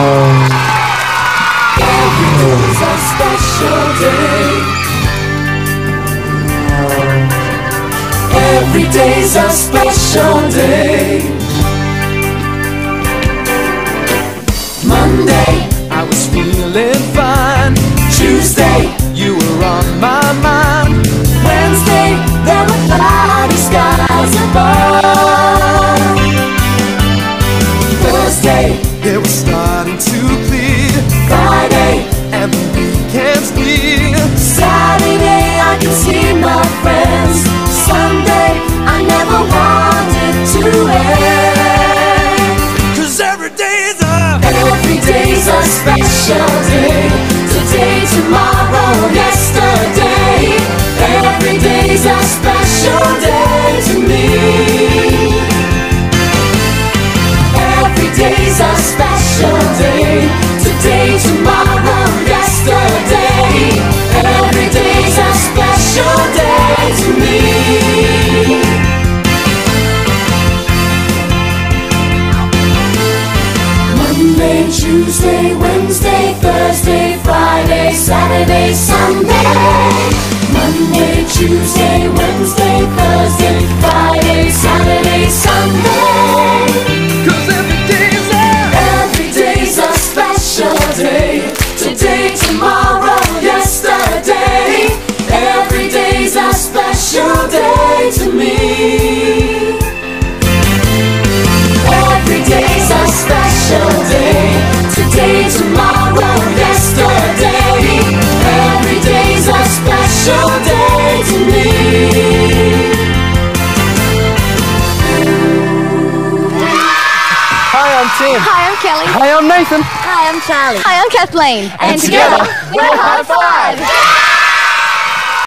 Every day's a special day. Every day's a special day. Monday, I was feeling fine. Tuesday, You were on my mind. Wednesday, there were cloudy skies above. Thursday, It was starting to clear, Friday, and the weekend's near. Saturday, I can see my friends. Sunday, I never wanted to end. Cause every day's a Every day's a special special day to me. Monday, Tuesday, Wednesday, Thursday, Friday, Saturday, Sunday. Monday, Tuesday, Wednesday, Thursday, Friday, Saturday, Hi, I'm Tim. Hi, I'm Kellie. Hi, I'm Nathan. Hi, I'm Charli. Hi, I'm Kathleen. And, and together, together, we're Hi-5! five.